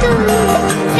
to me.